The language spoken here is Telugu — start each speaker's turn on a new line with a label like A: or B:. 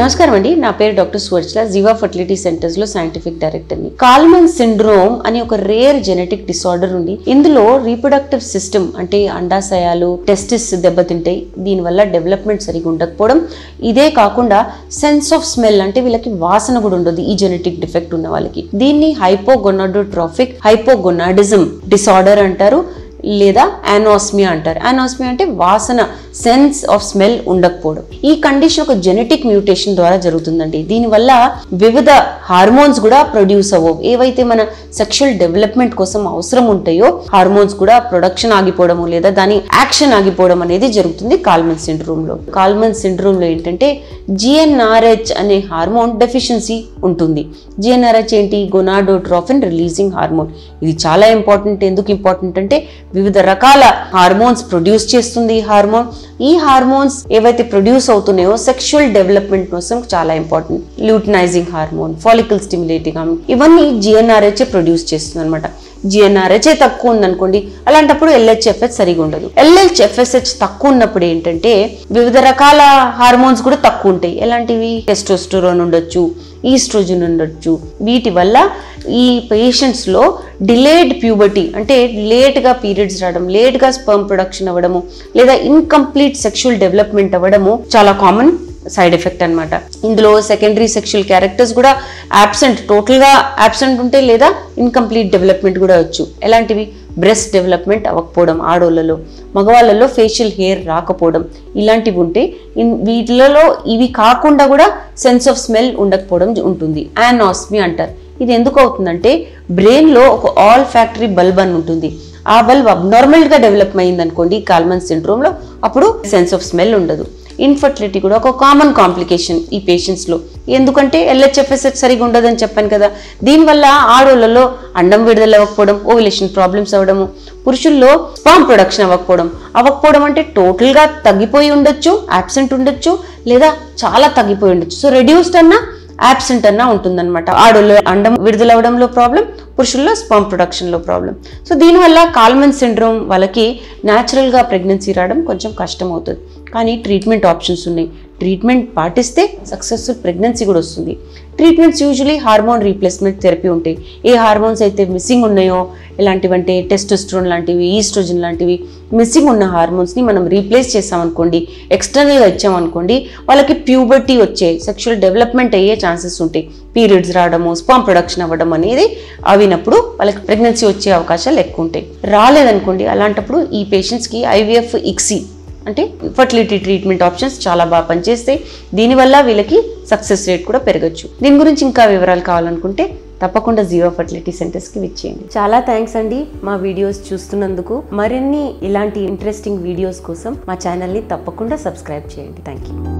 A: నమస్కారం అండి. నా పేరు డాక్టర్ స్వర్చ్ల జీవా ఫర్టిలిటీ సెంటర్స్లో సైంటిఫిక్ డైరెక్టర్ని. కాల్మన్ సిండ్రోమ్ అనే ఒక రేర్ జెనెటిక్ డిసార్డర్ ఉంది. ఇందులో రీప్రొడక్టివ్ సిస్టమ్ అంటే అండాశయాలు టెస్టిస్ దెబ్బతింటాయి. దీనివల్ల డెవలప్మెంట్ సరిగా ఉండకపోవడం. ఇదే కాకుండా సెన్స్ ఆఫ్ స్మెల్ అంటే వీళ్ళకి వాసన కూడా ఉండదు ఈ జెనెటిక్ డిఫెక్ట్ ఉన్న వాళ్ళకి. దీన్ని హైపోగొనాడోట్రాఫిక్ హైపోగొనాడిజం డిసార్డర్ అంటారు. లేదా యానోస్మియా అంటారు. యానోస్మియా అంటే వాసన సెన్స్ ఆఫ్ స్మెల్ ఉండకపోవడం. ఈ కండిషన్ ఒక జెనెటిక్ మ్యూటేషన్ ద్వారా జరుగుతుందండి. దీనివల్ల వివిధ హార్మోన్స్ కూడా ప్రొడ్యూస్ అవ్వవు. ఏవైతే మన సెక్షువల్ డెవలప్మెంట్ కోసం అవసరం ఉంటాయో హార్మోన్స్ కూడా ప్రొడక్షన్ ఆగిపోవడము లేదా దాని యాక్షన్ ఆగిపోవడం అనేది జరుగుతుంది కాల్మన్ సిండ్రోమ్లో. కాల్మన్ సిండ్రోమ్లో ఏంటంటే జిఎన్ఆర్హెచ్ అనే హార్మోన్ డెఫిషియన్సీ ఉంటుంది. జిఎన్ఆర్హెచ్ ఏంటి? గొనాడోట్రాఫిన్ రిలీజింగ్ హార్మోన్ ఇది చాలా ఇంపార్టెంట్ ఎందుకు ఇంపార్టెంట్ అంటే వివిధ రకాల హార్మోన్స్ ప్రొడ్యూస్ చేస్తుంది ఈ హార్మోన్. ఈ హార్మోన్స్ ఏవైతే ప్రొడ్యూస్ అవుతున్నాయో సెక్షువల్ డెవలప్మెంట్ కోసం చాలా important luteinizing hormone follicle stimulating hormone ఇవన్నీ జిఎన్ఆర్హెచ్ ప్రొడ్యూస్ చేస్తుంది అనమాట జిఎన్ఆర్హెచ్ఏ తక్కువ ఉందనుకోండి అలాంటప్పుడు ఎల్హెచ్ఎఫ్ఎస్ సరిగా ఉండదు. ఎల్హెచ్ఎఫ్ఎస్హెచ్ తక్కువ ఉన్నప్పుడు ఏంటంటే వివిధ రకాల హార్మోన్స్ కూడా తక్కువ ఉంటాయి. ఎలాంటివి? టెస్టోస్టెరోన్ ఉండొచ్చు ఈస్ట్రోజన్ ఉండొచ్చు. వీటి వల్ల ఈ పేషెంట్స్లో డిలేడ్ ప్యూబర్టీ అంటే లేట్గా పీరియడ్స్ రావడం లేట్గా స్పర్మ్ ప్రొడక్షన్ అవ్వడము లేదా ఇన్కంప్లీట్ సెక్షువల్ డెవలప్మెంట్ అవ్వడము చాలా కామన్ సైడ్ ఎఫెక్ట్ అన్నమాట. ఇందులో సెకండరీ సెక్షువల్ క్యారెక్టర్స్ కూడా యాబ్సెంట్ టోటల్గా యాబ్సెంట్ ఉంటే లేదా ఇన్కంప్లీట్ డెవలప్మెంట్ కూడా వచ్చు. ఎలాంటివి? బ్రెస్ట్ డెవలప్మెంట్ అవ్వకపోవడం ఆడోళ్ళలో మగవాళ్ళలో ఫేషియల్ హెయిర్ రాకపోవడం ఇలాంటివి ఉంటే ఇన్ వీటిలలో ఇవి కాకుండా కూడా సెన్స్ ఆఫ్ స్మెల్ ఉండకపోవడం ఉంటుంది. యానాస్మి అంటారు. ఇది ఎందుకు అవుతుందంటే బ్రెయిన్లో ఒక ఆల్ ఫ్యాక్టరీ బల్బ్ అని ఉంటుంది. ఆ బల్బ్ అబ్నార్మల్గా డెవలప్ అయింది అనుకోండి కాల్మన్ సిండ్రోమ్లో అప్పుడు సెన్స్ ఆఫ్ స్మెల్ ఉండదు. ఇన్ఫర్టిలిటీ కూడా ఒక కామన్ కాంప్లికేషన్ ఈ పేషెంట్స్లో ఎందుకంటే ఎల్హెచ్ఎఫ్ఎస్హెచ్ సరిగా ఉండదని చెప్పాను కదా. దీనివల్ల ఆడోళ్ళలో అండం విడుదల అవ్వకపోవడం ఓవిలేషన్ ప్రాబ్లమ్స్ అవ్వడము పురుషుల్లో స్పామ్ ప్రొడక్షన్ అవ్వకపోవడం అవ్వకపోవడం అంటే టోటల్గా తగ్గిపోయి ఉండొచ్చు యాబ్సెంట్ ఉండొచ్చు లేదా చాలా తగ్గిపోయి ఉండొచ్చు. సో రెడ్యూస్డ్ అన్నా యాబ్సెంట్ అన్నా ఉంటుందన్నమాట. ఆడోళ్ళు అండం విడుదలవడంలో ప్రాబ్లం పురుషుల్లో స్పర్మ్ ప్రొడక్షన్లో ప్రాబ్లం సో దీనివల్ల కాల్మన్ సిండ్రోమ్ వాళ్ళకి న్యాచురల్గా ప్రెగ్నెన్సీ రావడం కొంచెం కష్టం అవుతుంది కానీ ట్రీట్మెంట్ ఆప్షన్స్ ఉన్నాయి. ట్రీట్మెంట్ పాటిస్తే సక్సెస్ఫుల్ ప్రెగ్నెన్సీ కూడా వస్తుంది. Treatments usually hormone replacement therapy ఉంటాయి. ఏ హార్మోన్స్ అయితే మిస్సింగ్ ఉన్నాయో ఎలాంటివంటే టెస్టోస్ట్రోన్ లాంటివి ఈస్ట్రోజన్ లాంటివి మిస్సింగ్ ఉన్న హార్మోన్స్ని మనం రీప్లేస్ చేసామనుకోండి ఎక్స్టర్నల్గా ఇచ్చామనుకోండి వాళ్ళకి ప్యూబర్టీ వచ్చే సెక్షువల్ డెవలప్మెంట్ అయ్యే ఛాన్సెస్ ఉంటాయి. పీరియడ్స్ రావడము స్పామ్ ప్రొడక్షన్ అవ్వడం అనేది అవినప్పుడు వాళ్ళకి ప్రెగ్నెన్సీ వచ్చే అవకాశాలు ఎక్కువ ఉంటాయి. రాలేదనుకోండి అలాంటప్పుడు ఈ పేషెంట్స్కి ఐవీఎఫ్ ఇక్సీ అంటే ఫర్టిలిటీ ట్రీట్మెంట్ ఆప్షన్స్ చాలా బాగా పనిచేస్తాయి. దీనివల్ల వీళ్ళకి సక్సెస్ రేట్ కూడా పెరగచ్చు. దీని గురించి ఇంకా వివరాలు కావాలనుకుంటే తప్పకుండా జీవో ఫర్టిలిటీ సెంటర్స్కి విచ్చేయండి చాలా థ్యాంక్స్ అండి మా వీడియోస్ చూస్తున్నందుకు. మరిన్ని ఇలాంటి ఇంట్రెస్టింగ్ వీడియోస్ కోసం మా ఛానల్ని తప్పకుండా సబ్స్క్రైబ్ చేయండి. Thank you